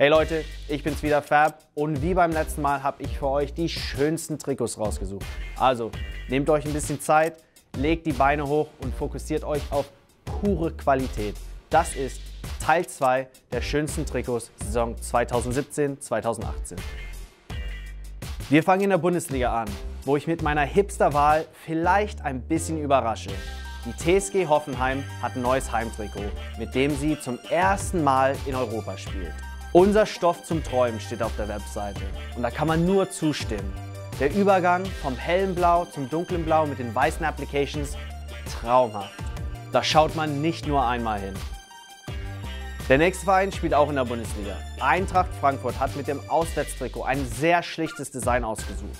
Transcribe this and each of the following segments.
Hey Leute, ich bin's wieder Fab und wie beim letzten Mal habe ich für euch die schönsten Trikots rausgesucht. Also nehmt euch ein bisschen Zeit, legt die Beine hoch und fokussiert euch auf pure Qualität. Das ist Teil 2 der schönsten Trikots Saison 2017-2018. Wir fangen in der Bundesliga an, wo ich mit meiner Hipster-Wahl vielleicht ein bisschen überrasche. Die TSG Hoffenheim hat ein neues Heimtrikot, mit dem sie zum ersten Mal in Europa spielt. Unser Stoff zum Träumen steht auf der Webseite und da kann man nur zustimmen. Der Übergang vom hellen Blau zum dunklen Blau mit den weißen Applications, traumhaft. Da schaut man nicht nur einmal hin. Der nächste Verein spielt auch in der Bundesliga. Eintracht Frankfurt hat mit dem Auswärtstrikot ein sehr schlichtes Design ausgesucht.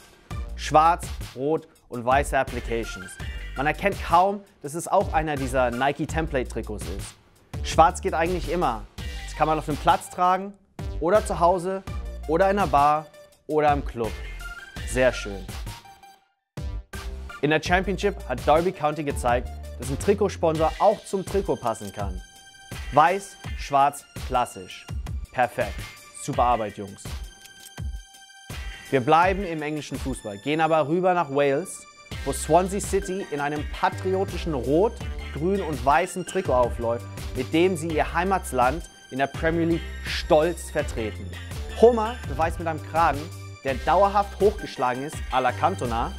Schwarz, Rot und weiße Applications. Man erkennt kaum, dass es auch einer dieser Nike Template Trikots ist. Schwarz geht eigentlich immer, kann man auf dem Platz tragen oder zu Hause oder in der Bar oder im Club. Sehr schön. In der Championship hat Derby County gezeigt, dass ein Trikotsponsor auch zum Trikot passen kann. Weiß, schwarz, klassisch. Perfekt. Super Arbeit, Jungs. Wir bleiben im englischen Fußball, gehen aber rüber nach Wales, wo Swansea City in einem patriotischen Rot, Grün und Weißen Trikot aufläuft, mit dem sie ihr Heimatsland in der Premier League stolz vertreten. Homer beweist mit einem Kragen, der dauerhaft hochgeschlagen ist, à la Cantona,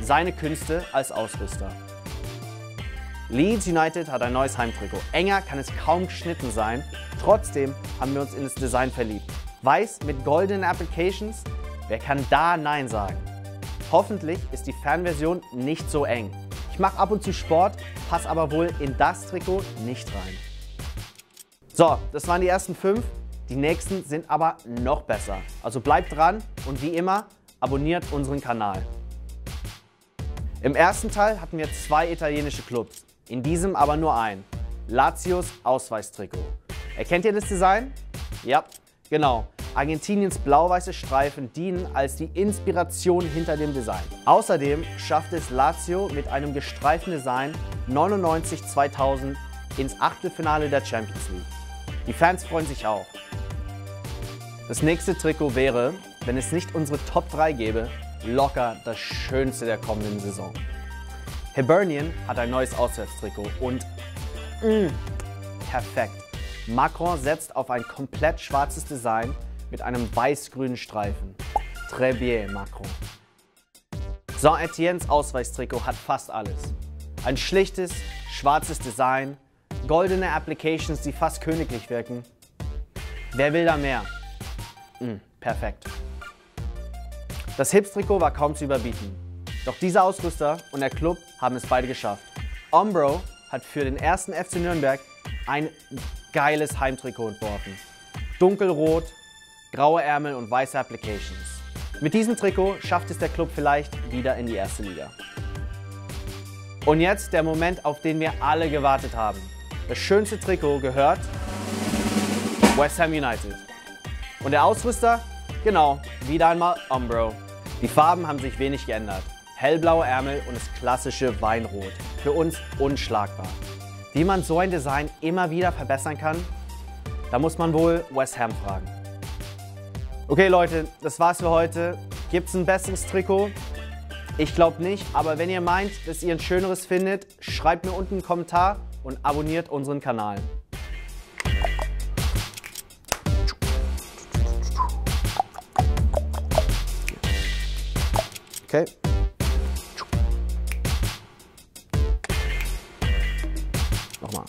seine Künste als Ausrüster. Leeds United hat ein neues Heimtrikot. Enger kann es kaum geschnitten sein. Trotzdem haben wir uns in das Design verliebt. Weiß mit goldenen Applications, wer kann da Nein sagen? Hoffentlich ist die Fernversion nicht so eng. Ich mache ab und zu Sport, passe aber wohl in das Trikot nicht rein. So, das waren die ersten fünf. Die nächsten sind aber noch besser. Also bleibt dran und wie immer, abonniert unseren Kanal. Im ersten Teil hatten wir zwei italienische Clubs, in diesem aber nur ein. Lazios Ausweistrikot. Erkennt ihr das Design? Ja, genau. Argentiniens blau-weiße Streifen dienen als die Inspiration hinter dem Design. Außerdem schafft es Lazio mit einem gestreiften Design 99-2000 ins Achtelfinale der Champions League. Die Fans freuen sich auch. Das nächste Trikot wäre, wenn es nicht unsere Top 3 gäbe, locker das schönste der kommenden Saison. Hibernian hat ein neues Auswärtstrikot und mh, mm, perfekt. Macron setzt auf ein komplett schwarzes Design mit einem weiß-grünen Streifen. Très bien, Macron. Saint-Etiennes Ausweichstrikot hat fast alles. Ein schlichtes, schwarzes Design, goldene Applications, die fast königlich wirken. Wer will da mehr? Mm, perfekt. Das Hips-Trikot war kaum zu überbieten. Doch dieser Ausrüster und der Club haben es beide geschafft. Umbro hat für den ersten FC Nürnberg ein geiles Heimtrikot entworfen. Dunkelrot, graue Ärmel und weiße Applications. Mit diesem Trikot schafft es der Club vielleicht wieder in die erste Liga. Und jetzt der Moment, auf den wir alle gewartet haben. Das schönste Trikot gehört West Ham United. Und der Ausrüster? Genau, wieder einmal Umbro. Die Farben haben sich wenig geändert. Hellblaue Ärmel und das klassische Weinrot. Für uns unschlagbar. Wie man so ein Design immer wieder verbessern kann, da muss man wohl West Ham fragen. Okay Leute, das war's für heute. Gibt's ein besseres Trikot? Ich glaube nicht, aber wenn ihr meint, dass ihr ein schöneres findet, schreibt mir unten einen Kommentar und abonniert unseren Kanal. Okay. Nochmal.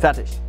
Fertig.